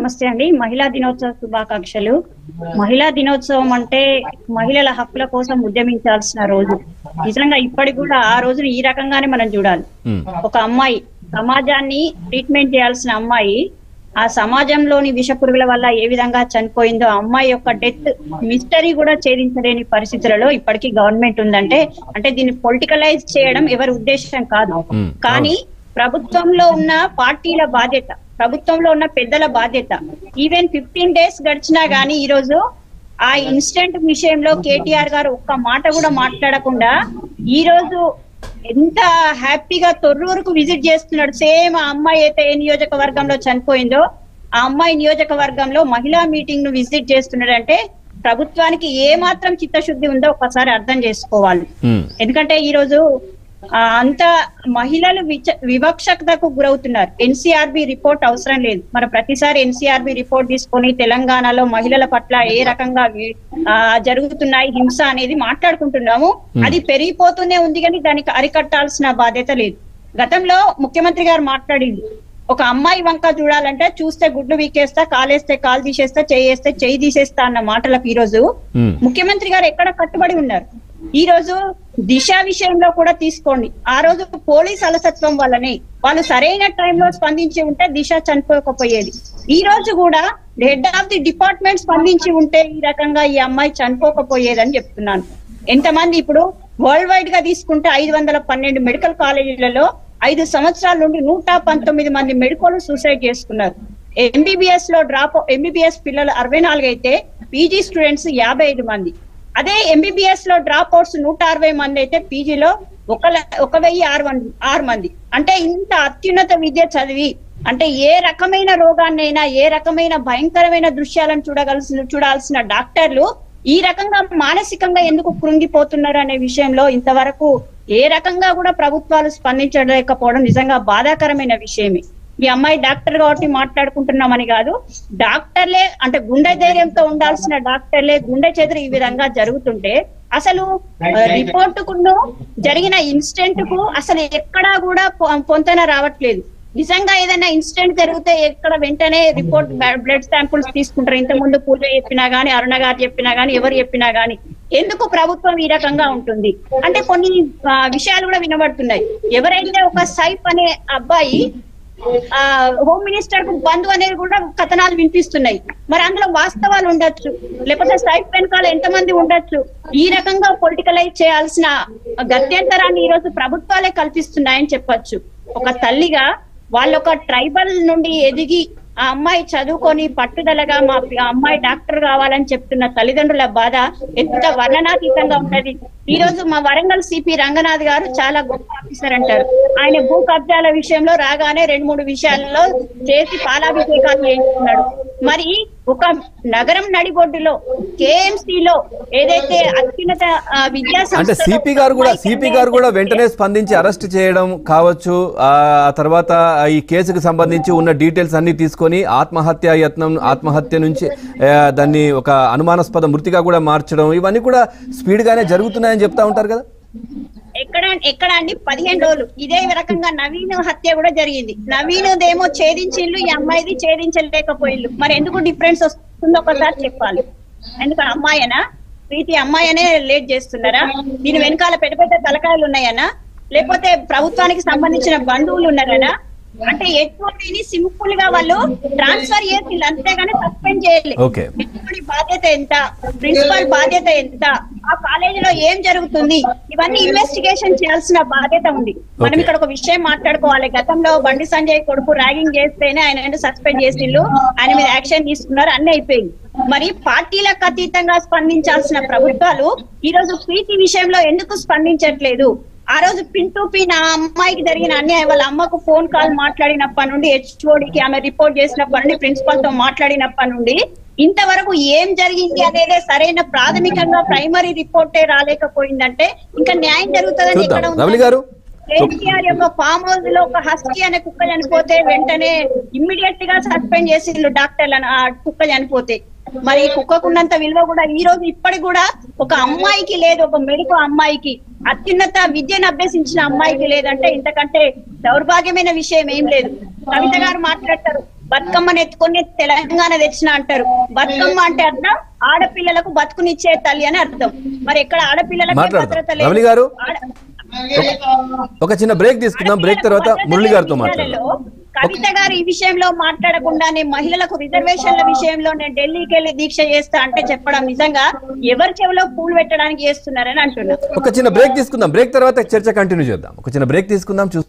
నమస్తే అండి. మహిళా దినోత్సవ శుభాకాంక్షలు. మహిళా దినోత్సవం అంటే మహిళల హక్కుల కోసం ఉద్యమించాల్సిన రోజు. నిజంగా ఇప్పటికి కూడా ఆ రోజును ఈ రకంగానే మనం చూడాలి. ఒక అమ్మాయి సమాజాన్ని ట్రీట్మెంట్ చేయాల్సిన అమ్మాయి ఆ సమాజంలోని విష పురుగుల వల్ల ఏ విధంగా చనిపోయిందో అమ్మాయి యొక్క డెత్ మిస్టరీ కూడా ఛేదించలేని పరిస్థితులలో ఇప్పటికీ గవర్నమెంట్ ఉందంటే అంటే దీన్ని పొలిటికలైజ్ చేయడం ఎవరి ఉద్దేశం కాదు. కానీ ప్రభుత్వంలో ఉన్న పార్టీల బాధ్యత ప్రభుత్వంలో ఉన్న పెద్దల బాధ్యత. ఈవెన్ ఫిఫ్టీన్ డేస్ గడిచినా గానీ ఈ రోజు ఆ ఇన్సిడెంట్ విషయంలో కేటీఆర్ గారు ఒక్క మాట కూడా మాట్లాడకుండా ఈ రోజు ఎంత హ్యాపీగా తొర్రూరుకు విజిట్ చేస్తున్నాడు. సేమ్ ఆ అమ్మాయి అయితే ఏ నియోజకవర్గంలో చనిపోయిందో ఆ అమ్మాయి నియోజకవర్గంలో మహిళా మీటింగ్ను విజిట్ చేస్తున్నాడంటే ప్రభుత్వానికి ఏ మాత్రం చిత్తశుద్ధి ఉందో ఒకసారి అర్థం చేసుకోవాలి. ఉమ్, ఎందుకంటే ఈ రోజు అంత మహిళలు విచ- వివక్షతకు గురవుతున్నారు. ఎన్సీఆర్బి రిపోర్ట్ అవసరం లేదు. మన ప్రతిసారి ఎన్సీఆర్బి రిపోర్ట్ తీసుకొని తెలంగాణలో మహిళల పట్ల ఏ రకంగా జరుగుతున్నాయి హింస అనేది మాట్లాడుకుంటున్నాము. అది పెరిగిపోతూనే ఉంది కానీ దానికి అరికట్టాల్సిన బాధ్యత లేదు. గతంలో ముఖ్యమంత్రి గారు మాట్లాడింది. ఒక అమ్మాయి వంక చూడాలంటే చూస్తే గుడ్లు వీకేస్తా కాలేస్తే కాలు తీసేస్తా చేయేస్తే చేయి తీసేస్తా అన్న మాటలకు ఈ రోజు ముఖ్యమంత్రి గారు ఎక్కడ కట్టుబడి ఉన్నారు? ఈ రోజు దిశ విషయంలో కూడా తీసుకోండి. ఆ రోజు పోలీస్ అలసత్వం వల్లనే వాళ్ళు సరైన టైంలో స్పందించి ఉంటే దిశ చనిపోకపోయేది. ఈ రోజు కూడా హెడ్ ఆఫ్ ది డిపార్ట్మెంట్ స్పందించి ఉంటే ఈ రకంగా ఈ అమ్మాయి చనిపోకపోయేదని చెప్తున్నాను. ఎంతమంది ఇప్పుడు వరల్డ్ వైడ్గా తీసుకుంటే ఐదు వందల పన్నెండు మెడికల్ కాలేజీలలో ఐదు సంవత్సరాల నుండి నూట పంతొమ్మిది మంది మెడికల్ సూసైడ్ చేసుకున్నారు. ఎంబీబీఎస్లో డ్రాప్ ఎంబీబీఎస్ పిల్లలు అరవై నాలుగు అయితే పీజీ స్టూడెంట్స్ యాభై ఐదు మంది. అదే ఎంబీబీఎస్లో డ్రాప్ అవుట్స్ నూట అరవై మంది అయితే పీజీలో ఒక ఒక వెయ్యి ఆరు మంది ఆరు మంది. అంటే ఇంత అత్యున్నత విద్య చదివి అంటే ఏ రకమైన రోగాన్నైనా ఏ రకమైన భయంకరమైన దృశ్యాలను చూడగలసిన చూడాల్సిన డాక్టర్లు ఈ రకంగా మానసికంగా ఎందుకు కృంగిపోతున్నారు అనే విషయంలో ఇంతవరకు ఏ రకంగా కూడా ప్రభుత్వాలు స్పందించలేకపోవడం నిజంగా బాధాకరమైన విషయమే. ఈ అమ్మాయి డాక్టర్ కాబట్టి మాట్లాడుకుంటున్నామని కాదు డాక్టర్లే అంటే గుండె ధైర్యంతో ఉండాల్సిన డాక్టర్లే గుండె చెదురు ఈ విధంగా జరుగుతుంటే అసలు రిపోర్టుకును జరిగిన ఇన్సిడెంట్కు అసలు ఎక్కడా కూడా పొంతన రావట్లేదు. నిజంగా ఏదైనా ఇన్సిడెంట్ జరిగితే ఎక్కడ వెంటనే రిపోర్ట్ బ్లడ్ శాంపుల్స్ తీసుకుంటారు. ఇంత ముందు పూజ చెప్పినా గానీ అరుణ గారు చెప్పినా గానీ ఎవరు చెప్పినా గానీ ఎందుకు ప్రభుత్వం ఈ రకంగా ఉంటుంది? అంటే కొన్ని విషయాలు కూడా వినబడుతున్నాయి. ఎవరైతే ఒక సైఫ్ అనే అబ్బాయి హోమ్ మినిస్టర్కు బంధు అనేది కూడా కథనాలు వినిపిస్తున్నాయి. మరి అందులో వాస్తవాలు ఉండొచ్చు. లేకపోతే సైట్ వెనకాల ఎంతమంది ఉండొచ్చు? ఈ రకంగా పొలిటికలైజ్ చేయాల్సిన గత్యంతరాన్ని ఈ రోజు ప్రభుత్వాలే కల్పిస్తున్నాయని చెప్పొచ్చు. ఒక తల్లిగా వాళ్ళొక ట్రైబల్ నుండి ఎదిగి ఆ అమ్మాయి చదువుకొని పట్టుదలగా మా అమ్మాయి డాక్టర్ కావాలని చెప్తున్న తల్లిదండ్రుల బాధ ఎంత వర్ణనాతీతంగా ఉంటది ఈ రోజు మా వరంగల్ సిపి రంగనాథ్ గారు చాలా గొప్ప ఆఫీసర్ అంటారు. ఆయన భూ కబ్జాల విషయంలో రాగానే రెండు మూడు విషయాల్లో చేసి పాలాభిషేకాలు చేయించుకున్నాడు. మరి ఒక నగరం నడిబొడ్డులో KMC లో ఏదైతే అత్యున్నత విద్యా అంటే సిపి గారు కూడా సిపి గారు కూడా వెంటనే స్పందించి అరెస్ట్ చేయడం కావచ్చు. ఆ తర్వాత ఈ కేసుకు సంబంధించి ఉన్న డీటెయిల్స్ అన్ని తీసుకొని ఆత్మహత్య యత్నం ఆత్మహత్య నుంచి దాన్ని ఒక అనుమానాస్పద మృతిగా కూడా మార్చడం ఇవన్నీ కూడా స్పీడ్ గానే జరుగుతున్నాయని చెప్తా ఉంటారు కదా? ఎక్కడ ఎక్కడ అండి? పదిహేను రోజులు. ఇదే రకంగా నవీన్ హత్య కూడా జరిగింది. నవీన్ దేమో ఛేదించిళ్ళు ఈ అమ్మాయిది ఛేదించలేకపోయిళ్ళు మరి ఎందుకు డిఫరెన్స్ వస్తుందో ఒకసారి చెప్పాలి. ఎందుకు? అమ్మాయనా? ప్రీతి అమ్మాయనే లేట్ చేస్తున్నారా? దీని వెనకాల పెద్ద పెద్ద తలకాయలు ఉన్నాయనా? లేకపోతే ప్రభుత్వానికి సంబంధించిన బంధువులు ఉన్నారనా? అంటే ఎటువంటి సింపుల్గా వాళ్ళు ట్రాన్స్ఫర్ చేసి అంతేగాని సస్పెండ్ చేయలేదు హెచ్ఓడి బాధ్యత ఎంత? ప్రిన్సిపల్ బాధ్యత ఎంత? ఆ కాలేజీలో ఏం జరుగుతుంది? ఇవన్నీ ఇన్వెస్టిగేషన్ చేయాల్సిన బాధ్యత ఉంది. మనం. ఇక్కడ ఒక విషయం మాట్లాడుకోవాలి. గతంలో బండి సంజయ్ కొడుకు ర్యాగింగ్ చేస్తేనే ఆయన సస్పెండ్ చేసిండ్రు ఆయన మీద యాక్షన్ తీసుకున్నారు. అన్ని అయిపోయింది. మరి పార్టీలకు అతీతంగా స్పందించాల్సిన ప్రభుత్వాలు ఈ రోజు ప్రీతి విషయంలో ఎందుకు స్పందించట్లేదు? ఆ రోజు పిన్ టు పిన్ ఆ అమ్మాయికి జరిగిన అన్యాయం వాళ్ళ అమ్మకు ఫోన్ కాల్ మాట్లాడినప్పటి నుండి హెచ్ఓడికి ఆమె రిపోర్ట్ చేసినప్పటి నుండి ప్రిన్సిపల్తో మాట్లాడినప్పటి నుండి ఇంతవరకు ఏం జరిగింది అనేది సరైన ప్రాథమికంగా ప్రైమరీ రిపోర్టే రాలేకపోయిందంటే ఇంకా న్యాయం జరుగుతుందని ఇక్కడ గారు యొక్క ఫామ్ హౌస్లో ఒక హస్కీ అనే కుక్క చనిపోతే వెంటనే ఇమ్మీడియట్గా సస్పెండ్ చేసిండ్రు డాక్టర్లను ఆ కుక్క చనిపోతే. మరి కుక్కకున్నంత విలువ కూడా ఈ రోజు ఇప్పటికి కూడా ఒక అమ్మాయికి లేదు ఒక మెడుకు అమ్మాయికి. అత్యున్నత విద్యను అభ్యసించిన అమ్మాయికి లేదంటే ఇంతకంటే దౌర్భాగ్యమైన విషయం ఏం లేదు. కవిత గారు మాట్లాడతారు. బతుకమ్మని ఎత్తుకొని తెలంగాణ తెచ్చిన అంటారు. బతుకమ్మ అంటే అర్థం ఆడపిల్లలకు బతుకునిచ్చే తల్లి అని అర్థం. మరి ఎక్కడ ఆడపిల్లలకు. భద్రత లేదు. ఒక చిన్న బ్రేక్ తీసుకుందాం. బ్రేక్ తర్వాత మురళి గారితో మాట్లాడదాం. కవిత గారు ఈ విషయంలో మాట్లాడకుండానే మహిళలకు రిజర్వేషన్ల విషయంలో నేను ఢిల్లీకి వెళ్ళి దీక్ష చేస్తా అంటే చెప్పడం నిజంగా ఎవరి చెవిలో పూలు పెట్టడానికి చేస్తున్నారని అంటున్నారు ఒక చిన్న బ్రేక్ తీసుకుందాం. బ్రేక్ తర్వాత చర్చ కంటిన్యూ చేద్దాం. ఒక చిన్న బ్రేక్ తీసుకుందాం. చూస్తున్నాం